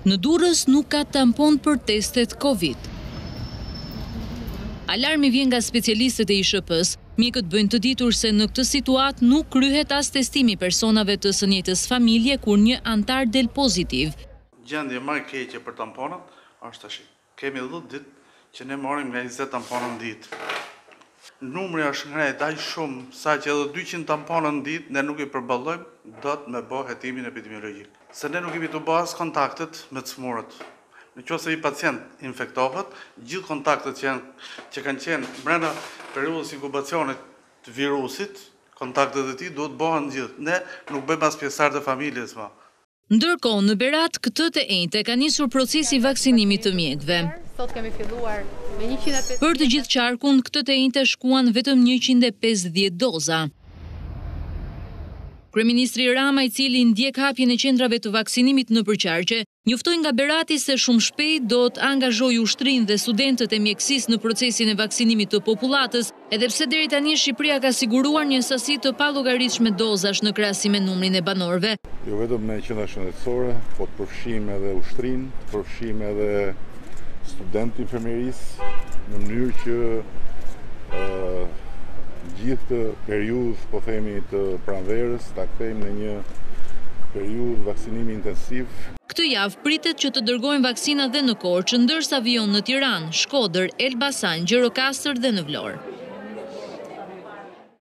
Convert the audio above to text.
Në Durrës nuk ka tampon për testet Covid. Alarmi vjen nga specialistët e ISHP-së. Mjekët bëjnë të ditur se në këtë situatë nuk kryhet as testimi i personave të së njëjtës familje kur një anëtar del pozitiv. Gjendje më e keqe për tamponat është te ISHP. Kemi dhjetë ditë që ne marrim nga njëzet tampona në ditë. Numri është ngrejt aq shumë sa që edhe dyqind tampona në ditë ne nuk i përballojmë dot me bo hetimin epidemiologjik. Se ne nuk jemi tu bo as kontaktet me të sëmurët. Në qoftë se një pacient infektohet, gjithë kontaktet që kanë qenë brenda periudhës inkubacionit të virusit, kontaktet e tij duhet bohen gjithë. Ne nuk bëjmë as pjesëtarët e familjes mo. Ndërkohë, në Berat këtë të enjte ka nisur procesi i vaksinimit të mjekëve. Për të gjithë qarkun, këtë të enjte shkuan vetëm njëqind e pesëdhjetë doza. Kryeministri Rama, i cili ndjek hapjen e qendrave të vaksinimit nëpër qarqe, njoftoi nga Berati se shumë shpejt do të angazhojë ushtrinë dhe studentët e mjekësisë në procesin e vaksinimit të popullatës, Edhe pse deri tani Shqipëria ka siguruar një sasi të pallogaritshme dozash në krahasim me numrin e banorëve, Jo vetëm me qendra shëndetësore, po të përfshijmë edhe ushtrinë, të përfshijmë edhe studentë të infermierisë, në mënyrë që gjithë këtë periudhë, po themi të pranverës, ta kthejmë në një periudhë vaksinimi intensiv. Këtë javë pritet që të dërgojnë vaksinat dhe në Korçë, ndërsa vijon në Tiranë, Shkodër, Elbasan, Gjirokastër dhe në Vlorë.